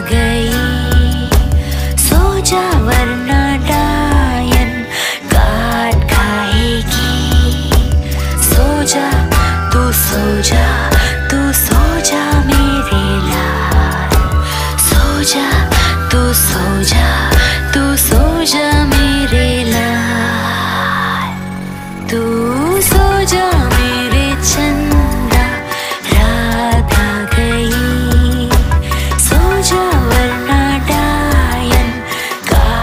गई। वरना डायन काट खाएगी। तू सो तू सो मेरे लाल। सो तू सो तू सो मेरे लाल। तू सो